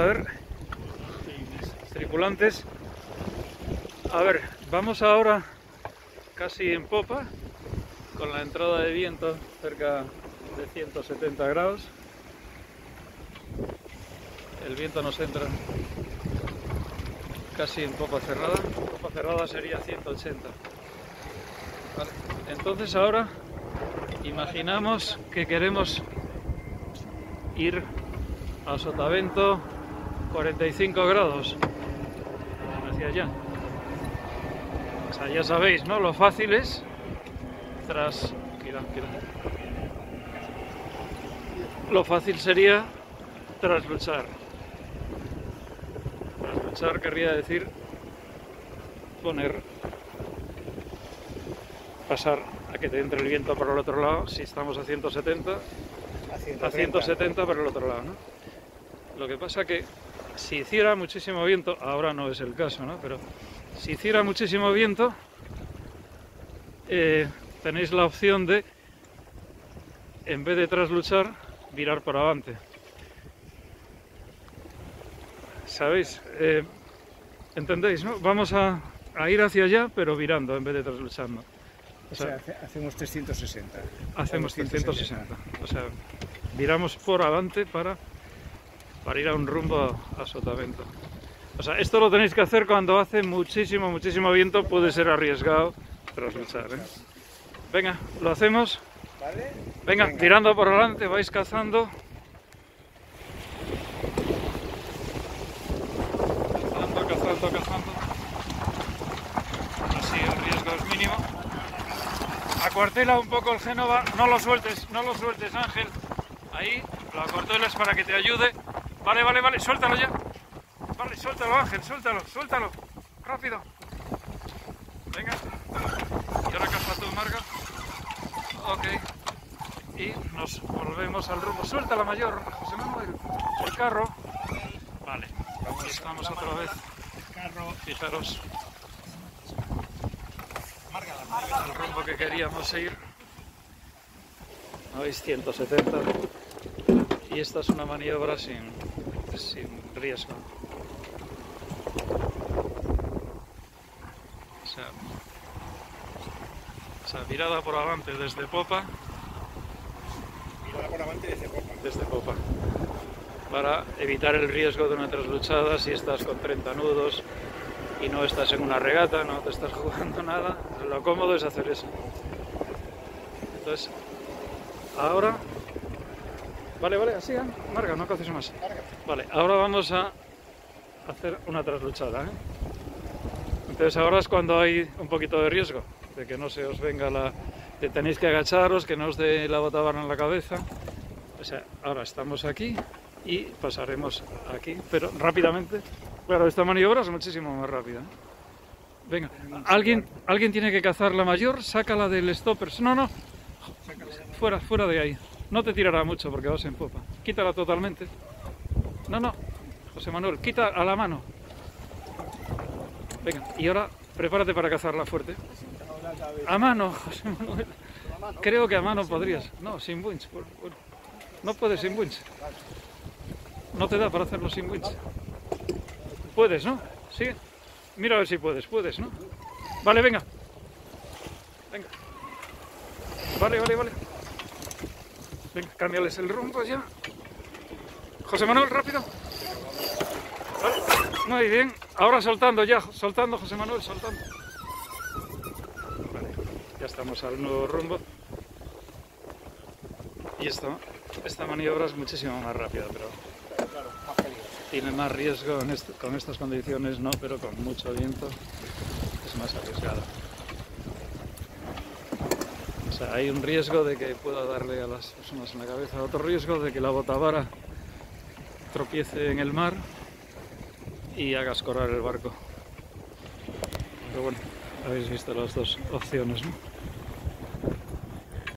a ver. Tripulantes. A ver, vamos ahora casi en popa, con la entrada de viento cerca de 170 grados. El viento nos entra casi en popa cerrada. Popa cerrada sería 180. Vale. Entonces ahora imaginamos que queremos ir a sotavento 45 grados hacia allá. O sea, ya sabéis, ¿no? Lo fácil es tras... Mira, mira. Lo fácil sería trasluchar. Trasluchar querría decir poner pasar a que te entre el viento por el otro lado si estamos a 170 a 170 por el otro lado ¿no? lo que pasa que si hiciera muchísimo viento ahora no es el caso ¿no? pero si hiciera muchísimo viento eh, tenéis la opción de en vez de trasluchar virar por adelante ¿sabéis? Eh, ¿entendéis? no? vamos a, a ir hacia allá pero virando en vez de trasluchando o sea, hacemos 360. Hacemos 360. O sea, viramos por adelante para, para ir a un rumbo a, Sotavento. O sea, esto lo tenéis que hacer cuando hace muchísimo, muchísimo viento. Puede ser arriesgado trasluchar. ¿eh? Venga, lo hacemos. Venga, Venga, tirando por adelante, vais cazando. Cazando, cazando, cazando. Así el riesgo es mínimo. Acuartela un poco el Génova, no lo sueltes, no lo sueltes Ángel. Ahí, lo acuartelas para que te ayude. Vale, vale, vale, suéltalo ya. Vale, suéltalo Ángel, suéltalo, suéltalo. Rápido. Venga. Y ahora caza tú, Marga. Ok. Y nos volvemos al rumbo. Suelta la mayor, José Manuel. El carro. Vale. Aquí estamos otra vez. Fijaros el rumbo que queríamos ir. ¿Veis? 170. Y esta es una maniobra sin, sin riesgo. O sea, o sea, mirada por adelante desde popa. Mirada por adelante desde popa. Desde popa. Para evitar el riesgo de una trasluchada si estás con 30 nudos, y no estás en una regata, no te estás jugando nada, lo cómodo es hacer eso. Entonces, ahora... Vale, vale, así, ¿eh? Marga, no caces más. Vale, ahora vamos a hacer una trasluchada. ¿eh? Entonces ahora es cuando hay un poquito de riesgo, de que no se os venga la... de tenéis que agacharos, que no os dé la botabarra en la cabeza. O sea, ahora estamos aquí y pasaremos aquí, pero rápidamente Claro, esta maniobra es muchísimo más rápida. Venga, ¿alguien, alguien tiene que cazar la mayor, sácala del stopper. No, no, fuera, fuera de ahí. No te tirará mucho porque vas en popa. Quítala totalmente. No, no, José Manuel, quita a la mano. Venga, y ahora prepárate para cazarla fuerte. A mano, José Manuel. Creo que a mano podrías. No, sin winch. No puedes sin winch. No te da para hacerlo sin winch. Puedes, ¿no? Sí. Mira a ver si puedes, puedes, ¿no? Vale, venga. Venga. Vale, vale, vale. Venga, cámbiales el rumbo ya. José Manuel, rápido. Muy bien. Ahora soltando ya, soltando, José Manuel, soltando. Vale, ya estamos al nuevo rumbo. Y esto, esta maniobra es muchísimo más rápida, pero tiene más riesgo con estas condiciones, no, pero con mucho viento es más arriesgado. Hay un riesgo de que pueda darle a las personas en la cabeza, otro riesgo de que la botavara tropiece en el mar y haga escorar el barco. Pero bueno, habéis visto las dos opciones, ¿no?